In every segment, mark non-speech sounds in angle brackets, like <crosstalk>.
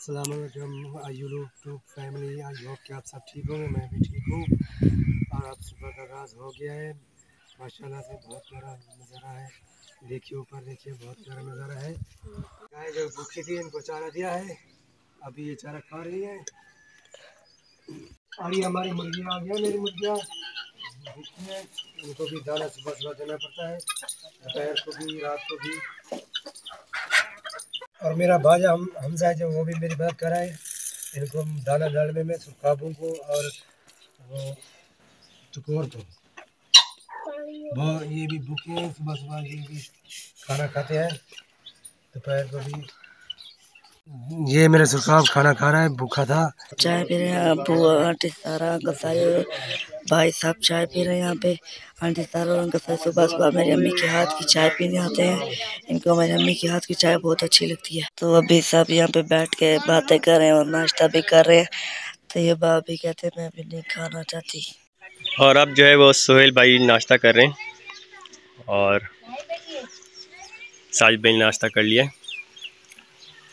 सलामकुम to family I hope कि आप सब ठीक होंगे मैं भी ठीक हूँ। और अब सुबह का आगाज़ हो गया है। माशाल्लाह से बहुत प्यारा नज़ारा है। देखिए ऊपर, देखिए, बहुत प्यारा नज़ारा है। गाय जो भूखी थी, इनको चारा दिया है। अभी ये चारा खा रही है। और ये हमारी मुर्गियाँ आ गया मेरी मुर्गियाँ। भूखी है। उनको भी दाना सुबह सुबह देना पड़ता है। दोपहर को भी, रात को भी। और मेरा भाजा हम, हमजा जो वो भी मेरी मदद कराए इनको दाना डालने में काबू को और वो चकोर को। वो ये भी भूखे हैं, सुबह सुबह ये भी खाना खाते हैं, दोपहर को भी। ये मेरे सुखाब खाना खा रहा है, भूखा था। चाय पी रहे हैं भाई साहब चाय पी रहे हैं यहाँ पे। आंटी सारा और अंकल सारे सुबह सुबह मेरी अम्मी के हाथ की चाय पीने आते हैं। इनको मेरी अम्मी के हाथ की चाय बहुत अच्छी लगती है। तो अभी सब यहाँ पे बैठ के बातें कर रहे हैं और नाश्ता भी कर रहे हैं। तो ये भी कहते हैं मैं भी नहीं खाना चाहती। और अब जो है वो सोहेल भाई नाश्ता कर रहे हैं। और साजिद भाई नाश्ता कर लिया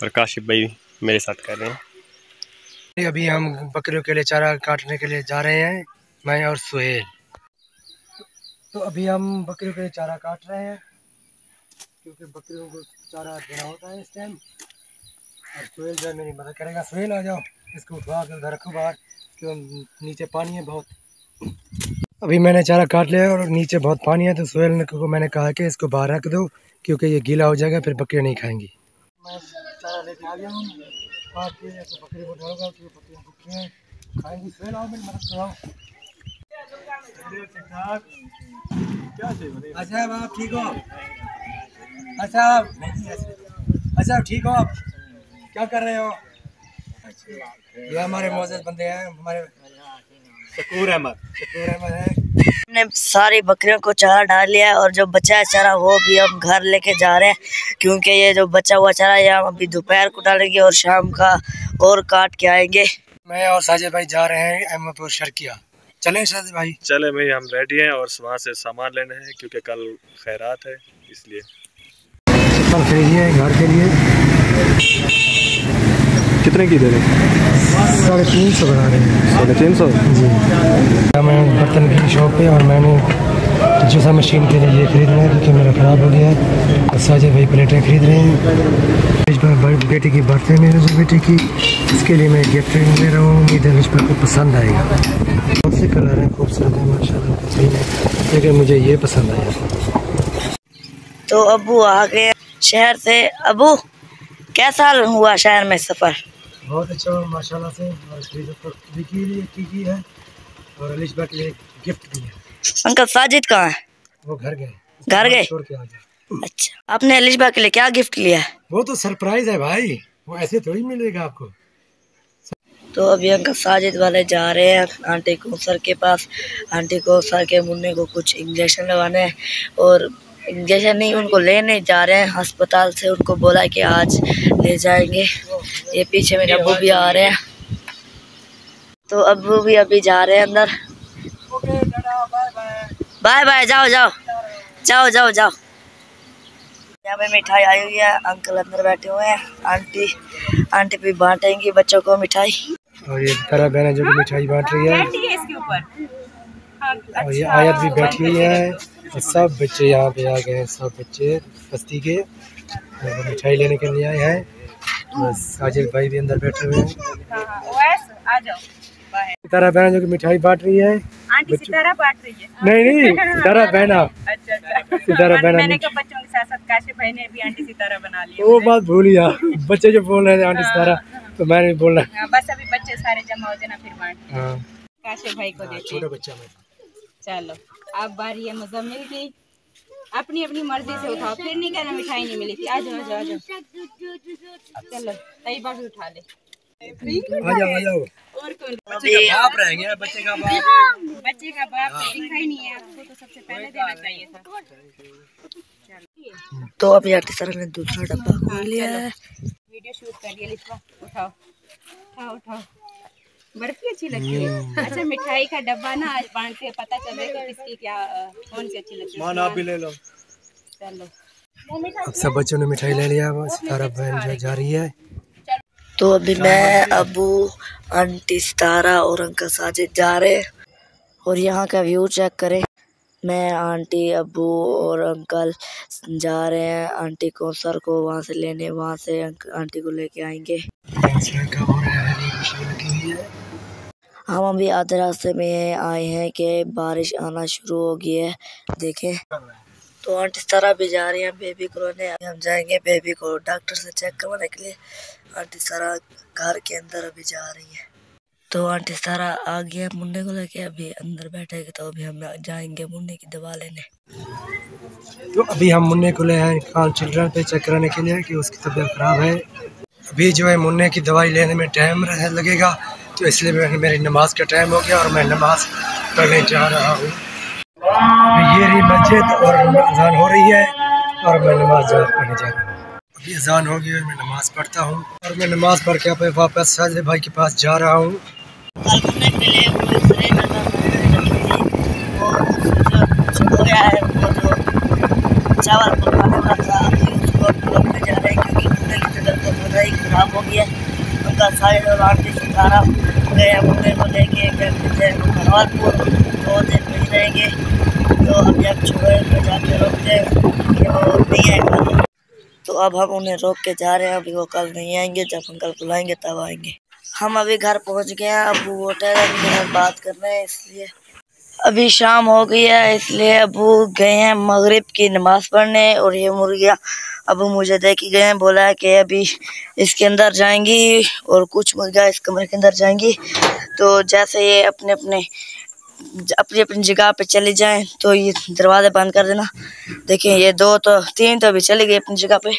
और काशिफ भाई मेरे साथ कर रहे हैं। अभी हम बकरियों के लिए चारा काटने के लिए जा रहे हैं। मैं और सुहेल। तो अभी हम बकरियों के लिए चारा काट रहे हैं क्योंकि बकरियों को चारा देना होता है इस टाइम और सुहेल जो है मेरी मदद करेगा। सुहेल आ जाओ। इसको उठवा के उधर रखो बाहर क्यों नीचे पानी है बहुत। अभी मैंने चारा काट लिया और नीचे बहुत पानी है तो सुहेल को मैंने कहा कि इसको बाहर रख दो क्योंकि ये गीला हो जाएगा फिर बकरियाँ नहीं खाएँगी। मैं चारा लेके आ गया हूँ। तो बकरी को डालूँगा तो बकरियाँ भूखी हैं। खाएँगी। फिर आओ मेरी मदद कराओ अच्छा आप ठीक हो अच्छा अच्छा ठीक हो आप? क्या कर रहे हो? ये हमारे मोजत बंदे हैं हमारे शकूर अहमद। शकूर अहमद है। हमने सारी बकरियों को चारा डाल लिया है और जो बचा है चारा वो भी हम घर लेके जा रहे हैं क्योंकि ये जो बचा हुआ चारा ये हम अभी दोपहर को डालेंगे और शाम का और काट के आएँगे। मैं और साजिद भाई जा रहे हैं अहमदपुर शर्किया। चले साजिद भाई। चले भाई हम रेडी हैं और वहाँ से सामान लेने हैं क्योंकि कल खैरात है इसलिए। चप्पल खरीदिए घर के लिए? कितने की दे रहे साढ़े तीन सौ बना रहे हैं। साढ़े तीन सौ? जी। मैं बर्तन की शॉप पे और मैंने जूसा मशीन के लिए ये खरीदना है क्योंकि मेरा ख़राब हो गया है। और साजिद भाई प्लेटें खरीद रहे हैं। बड़ी बेटी की बर्थडे है मेरे बेटी की। इसके लिए मैं गिफ्ट ले रहा हूँ। उम्मीद है को पसंद आएगा। बहुत से कलर हैं? खूबसूरत है माशा लेकिन मुझे ये पसंद आया। तो अबू आ गए शहर से। अबू कैसा हुआ शहर में सफ़र? बहुत अच्छा माशाल्लाह से। और की है। और अलिशबा के लिए गिफ्ट भी है। अंकल साजिद कहाँ है? वो घर गए। घर गए? छोड़ के आ गए। अच्छा। आपने अलिशबा के लिए क्या गिफ्ट लिया? है वो तो सरप्राइज़ है भाई। वो ऐसे थोड़ी मिलेगा आपको। तो अभी अंकल साजिद वाले जा रहे हैं आंटी को सर के पास। आंटी को सर के मुन्ने को कुछ इंजेक्शन लगाने हैं। और इंजेक्शन नहीं उनको लेने जा रहे हैं। अस्पताल से उनको बोला कि आज ले जाएँगे। ये पीछे मेरे अबू भी आ रहे हैं। तो अबू भी अभी जा रहे हैं अंदर। बाय बाय जाओ जाओ। जाओ जाओ जाओ। यहाँ पे मिठाई आई हुई है। अंकल अंदर बैठे हुए हैं। आंटी आंटी भी बांटेंगी बच्चों को मिठाई। और ये तरह बहन जो मिठाई बांट रही है। और ये आयत भी बैठी हुई है। और सब बच्चे यहाँ पे आ गए हैं सब बच्चे बस्ती के। मिठाई लेने के लिए आए हैं। साजिद भाई भी अंदर बैठे हुए हैं। सितारा बहन जो कि मिठाई बांट रही है। आंटी सितारा बांट रही है। नहीं नहीं <laughs> सितारा बहना। अच्छा अच्छा। सितारा बहना मैंने कहा बच्चों के साथ साथ काशिफ भाई ने भी आंटी सितारा बना लिया। वो बात भूलिया बच्चे जो बोल रहे थे आंटी सितारा तो मैंने भी बोलना हाँ, बस अभी बच्चे सारे जमा हो जाना फिर बांट। हाँ। काशिफ भाई को हाँ, देते छोटा बच्चा मैं। चलो अब बारी है मुजम्मिल की। अपनी अपनी मर्ज़ी से उठाओ फिर नहीं कहना मिठाई नहीं मिली थी। आ जाओ आ जाओ चलो तैयबा भी उठा ले। आ जाओ आ जाओ। और कौन बच्चे का बाप रह गया बच्चे का बाप। बच्चे का बाप दिखा ही नहीं है आपको तो सबसे पहले देना चाहिए था। तो अभी आंटी सर ने दूसरा डब्बा खोल लिया है। वीडियो शूट कर लिया लिखवा। उठाओ। उठाओ उठाओ। बर्फ़ी अच्छी लगती है। अच्छा मिठाई का डब्बा ना आज बांटते पता चल रहा कि किसकी क्या कौन सी अच्छी लगती है। मान आप भी ले लो। चलो। अब सब बच्चों ने मिठाई ले लिया बस। सितारा बहन जो जा रही है। तो अभी मैं, अबू, आंटी, सितारा और अंकल साजिद जा रहे और यहाँ का व्यू चेक करें। मैं, आंटी, अबू और अंकल जा रहे हैं। आंटी को, सर को वहाँ से लेने, वहाँ से आंटी को लेके आएँगे। हम अभी आधे रास्ते में आए हैं कि बारिश आना शुरू हो गई है। देखें। तो आंटी सारा भी जा रही है। बेबी को रोने हम जाएँगे। बेबी को डॉक्टर से चेक करवाने के लिए। आंटी सारा घर के अंदर अभी जा रही है। तो आंटी सारा आ गया मुन्ने को लेके, अभी अंदर बैठेगी तो अभी हम जाएँगे मुन्ने की दवा लेने। तो अभी हम मुन्ने को ले आए खान चिल्ड्रन पे चेक कराने के लिए कि उसकी तबीयत ख़राब है। अभी जो है मुन्ने की दवाई लेने में टाइम लगेगा तो इसलिए मेरी नमाज़ का टाइम हो गया और मैं नमाज़ पढ़ने जा रहा हूँ। ये मस्जिद और अजान हो रही है और मैं नमाज़ पढ़ने जा रहा हूँ। अजान हो गई मैं नमाज़ पढ़ता हूँ। और मैं नमाज़ पढ़ के अपने वापस साजिद भाई के पास जा रहा हूँ। ही ख़राब हो गया उनका सारे और आंटी से सारा गया मुन्ने को रहेंगे। तो अभी छुए में जाके रोकते हैं। तो अब हम उन्हें रोक के जा रहे हैं। अभी वो कल नहीं आएँगे। जब हम कल बुलाएँगे, तब आएँगे। हम अभी घर पहुँच गए हैं। अब वो के घर बात कर रहे हैं, इसलिए। अभी शाम हो गई है, इसलिए अबू गए हैं मगरिब की नमाज़ पढ़ने और ये मुर्गियाँ अबू मुझे दे के गए हैं। बोला है कि अभी इसके अंदर जाएँगी और कुछ मुर्गियाँ इस कमरे के अंदर जाएँगी। तो जैसे ये अपने अपने अपनी अपनी जगह पे चले जाएँ तो ये दरवाज़ा बंद कर देना। देखिए, ये दो तो तीन तो अभी चली गई अपनी जगह पे।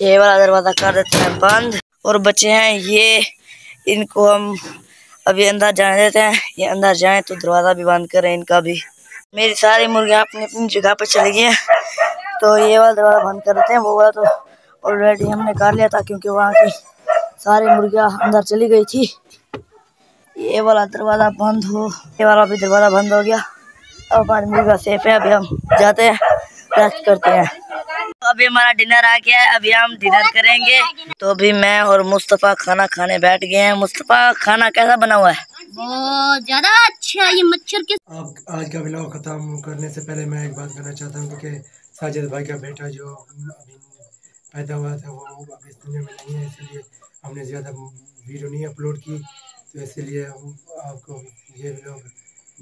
ये वाला दरवाज़ा कर देते हैं बंद। और बच्चे हैं, ये, इनको हम अभी अंदर जाने देते हैं। ये अंदर जाएँ तो दरवाज़ा भी बंद करें इनका भी। मेरी सारी मुर्गियाँ अपनी अपनी जगह पर चली गई हैं। तो ये वाला दरवाज़ा बंद कर देते हैं, वो वाला तो ऑलरेडी हमने कर लिया था, क्योंकि वहाँ की सारी मुर्गियाँ अंदर चली गई थी। ये वाला दरवाज़ा बंद हो ये वाला भी दरवाज़ा बंद हो गया। अब हमारी मुर्गा सेफ़ है अभी हम जाते हैं रेस्ट करते हैं। तो अभी हमारा डिनर आ गया है अभी हम डिनर करेंगे। तो अभी मैं और मुस्तफ़ा खाना खाने बैठ गए हैं। मुस्तफ़ा खाना कैसा बना हुआ है? बहुत ज़्यादा अच्छा ये मच्छर के आप आज का ब्लॉग ख़त्म करने से पहले मैं एक बात करना चाहता हूँ क्योंकि साजिद भाई का बेटा जो अभी पैदा हुआ था वो अभी इस दुनिया में नहीं है इसलिए हमने ज़्यादा वीडियो नहीं अपलोड की। तो इसलिए आपको ये ब्लॉग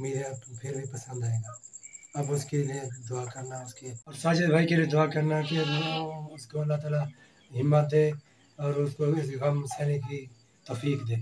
है फिर भी पसंद आएगा। अब उसके लिए दुआ करना, उसके और साजिद भाई के लिए दुआ करना कि उसको अल्लाह ताला हिम्मत दे और उसको इस गम सहने की तफीक दे।